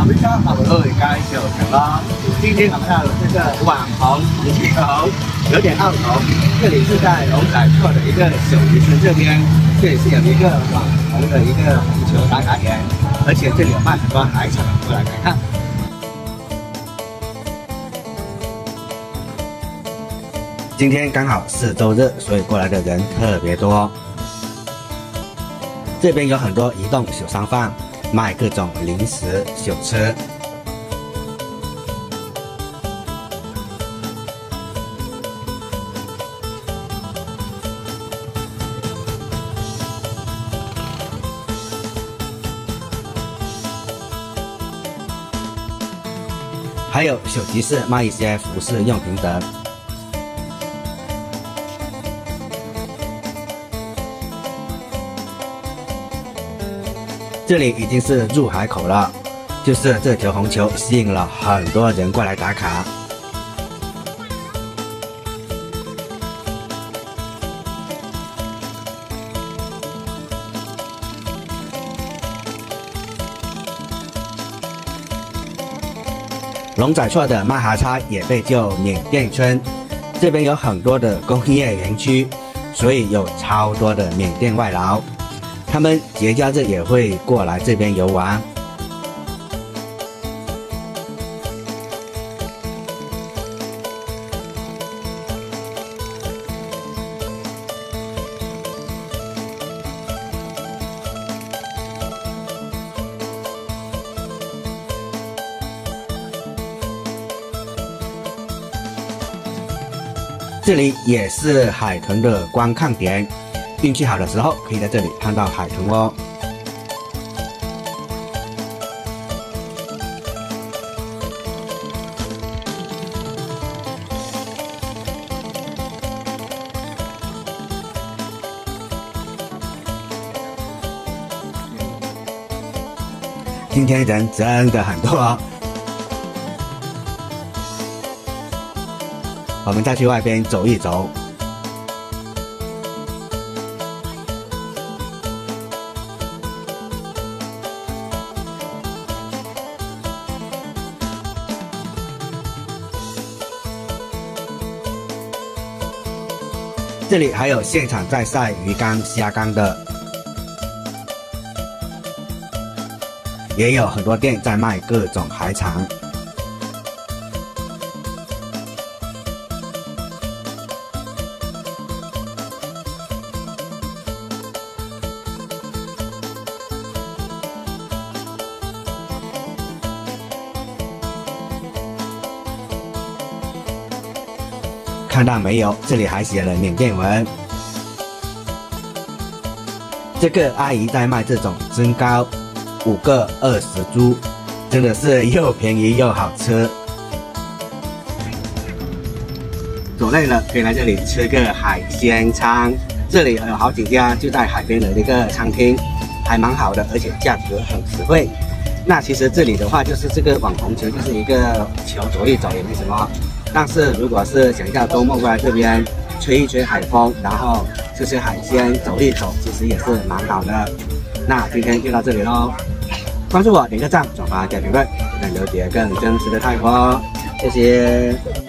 我们刚好都介绍什么？今天我们要这个网红红旗头，有点澳头。这里是在龙仔厝的一个小渔村这边，这里是有一个网红的一个红球打卡点，而且这里有卖很多海产，过来看看。今天刚好是周日，所以过来的人特别多。这边有很多移动小商贩，卖各种零食小吃，还有小集市卖一些服饰用品等。这里已经是入海口了，就是这条红球吸引了很多人过来打卡。龙仔厝的麦哈差也被叫缅甸村，这边有很多的工业园区，所以有超多的缅甸外劳。他们节假日也会过来这边游玩。这里也是海豚的观看点。运气好的时候，可以在这里看到海豚哦。今天人真的很多，我们再去外边走一走。这里还有现场在晒鱼干、虾干的，也有很多店在卖各种海产。看到没有？这里还写了缅甸文。这个阿姨在卖这种蒸糕，五个二十铢，真的是又便宜又好吃。走累了可以来这里吃个海鲜餐。这里有好几家就在海边的一个餐厅，还蛮好的，而且价格很实惠。那其实这里的话，就是这个网红球，就是一个球走一走也没什么。但是如果是想要周末过来这边吹一吹海风，然后吃吃海鲜，走一走，其实也是蛮好的。那今天就到这里喽，关注我，点个赞，转发加评论，来了解更真实的泰国，谢谢。